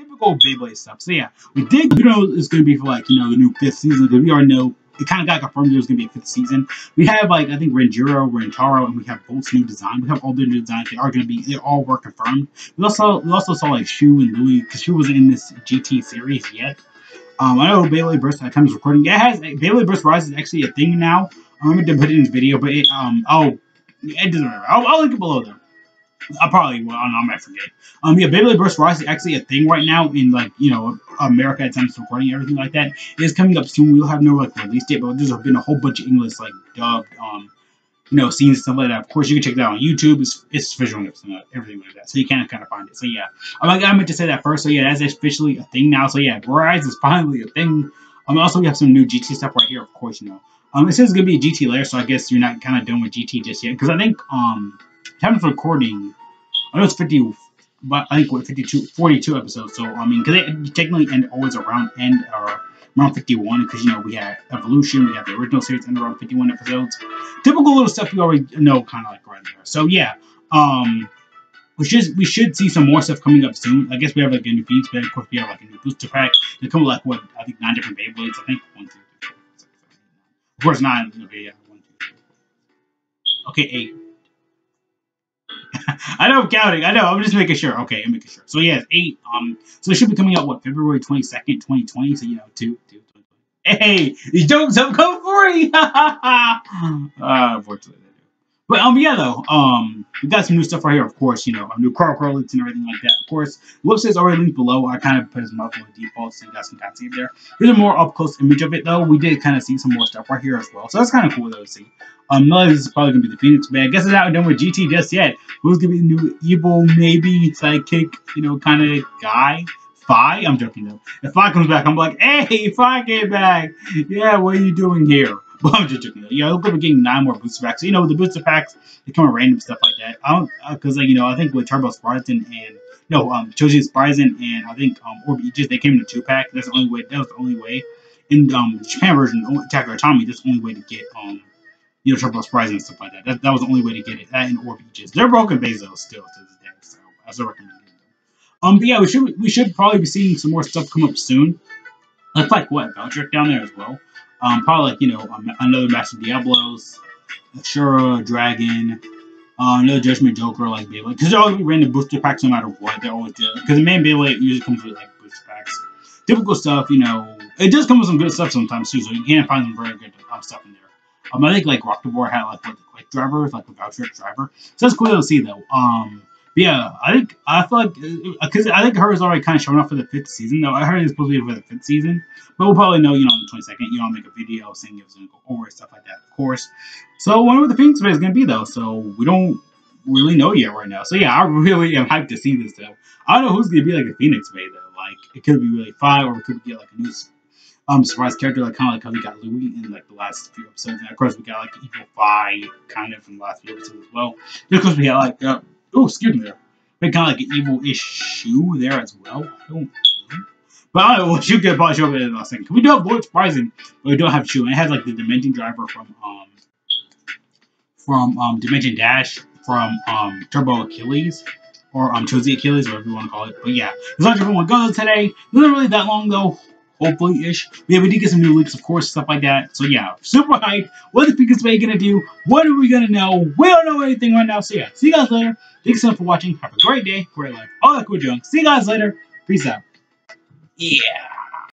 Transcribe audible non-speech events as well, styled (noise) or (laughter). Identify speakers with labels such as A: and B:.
A: typical Beyblade stuff. So yeah, we did. We know it's going to be for like you know the new fifth season because we already know it kind of got confirmed there was to be a fifth season. We have like I think Ranjiro, Rantaro, and we have Valt's new design. We have all the new designs. They are going to be. They all were confirmed. We also we also saw like Shu and Lui because Shu wasn't in this GT series yet. Um, I know Beyblade Burst at times recording. It has Beyblade Burst Rise is actually a thing now. I remember to put it in this video, but it um oh it doesn't matter. I'll, I'll link it below though. I probably will. I might forget. Um, yeah, Beyblade Burst Rise is actually a thing right now in like you know America at times recording everything like that. It is coming up soon. We'll have no like release date, but there's been a whole bunch of English like dubbed um you know scenes and stuff like that. Of course, you can check that out on YouTube. It's it's visual and everything like that, so you can kind of find it. So yeah, I like I meant to say that first. So yeah, that's officially a thing now. So yeah, Rise is finally a thing. Um, also we have some new GT stuff right here. Of course, you know. Um, it says it's gonna be a GT layer, so I guess you're not kind of done with GT just yet. Because I think um, time for recording I know it's 50, but I think what 52, 42 episodes. So I mean, because they technically end always around end or around 51, because you know we had Evolution, we have the original series, and around 51 episodes. Typical little stuff you already know, kind of like right there. So yeah, um, we should we should see some more stuff coming up soon. I guess we have like a new Phoenix bed. Of course, we have like a new booster pack. They come with like what I think nine different Beyblades. I think one, two, three, four, six, seven, eight, nine. Of course, nine. Okay, yeah, one, two, three, four. Okay, eight. I know I'm counting. I know. I'm just making sure. Okay, I'm making sure. So yeah, eight. Um, so it should be coming out what February twenty second, twenty twenty. So you know, two, two, 2020. Hey, these jokes have come free. uh, (laughs) unfortunately. But um, yeah, though, um, we got some new stuff right here. Of course, you know, a new car correlates and everything like that. Of course, the website's already linked below. I kind of put his mouth on the default, so you guys can kind of see it there. Here's a more up close image of it, though. We did kind of see some more stuff right here as well, so that's kind of cool though to see. Um, this is probably gonna be the Phoenix Man. I guess it's not done with GT just yet. Who's gonna be the new evil, maybe sidekick, you know, kind of guy? Phi? I'm joking though. If Phi comes back, I'm like, hey, Phi came back. Yeah, what are you doing here? But I'm just joking. Yeah, look, we're getting nine more booster packs. So, you know, the booster packs, they come with random stuff like that. I don't, because, uh, like, you know, I think with Turbo Spartan and, no, um, Choji Spartan and I think, um, Orb Egis they came in a two pack. That's the only way, that was the only way. In, um, Japan version, Attacker Tommy, that's the only way to get, um, you know, Turbo Spartan and stuff like that. that. That was the only way to get it. That and Orb Egis They're broken Bezos still to this day, so as a recommendation. Um, but yeah, we should we should probably be seeing some more stuff come up soon. Looks like what Valtryek down there as well. Um, probably like, you know, um, another Master Diabolos, Shura, Dragon, uh, another Judgment Joker, like Beyblade. Because they're always random booster packs no matter what. They're always. Because the main Beyblade usually comes with, like, booster packs. Typical stuff, you know. It does come with some good stuff sometimes, too, so you can find some very good um, stuff in there. Um, I think, like, Rock had, like, what, the quick drivers, like, the Valtryek driver. So that's cool to see, though. Um, yeah, I think I feel like because uh, I think her is already kind of showing up for the fifth season. Though I heard it's supposed to be for the fifth season, but we'll probably know, you know, on the twenty second. You know, I'll make a video saying it was gonna go over stuff like that, of course. So wonder what the Phoenix Bey is gonna be though. So we don't really know yet right now. So yeah, I really am hyped to see this though. I don't know who's gonna be like a Phoenix Bey though. Like it could be really fun, or it could be like a new um surprise character, like kind of like how we got Lui in like the last few episodes. And of course, we got like Evil Phi kind of from the last few episodes as well. And of course, we got like uh, oh, excuse me. But kind of like an evil-ish Shu there as well. I don't know. But I don't know, Shu could probably show up in the last thing. We do have Void Surprising, but we don't have Shu. And it has like the Dimension Driver from um from um Dimension Dash from um Turbo Achilles. Or um Chozi Achilles, whatever you want to call it. But yeah. Long as everyone goes today. Not really that long though hopefully ish. Yeah, we did get some new leaks, of course, stuff like that. So yeah, super hyped. What is Pikachu Bay gonna do? What are we gonna know? We don't know anything right now. So yeah, see you guys later. Thanks so much for watching. Have a great day, great life, all that cool junk. See you guys later. Peace out. Yeah.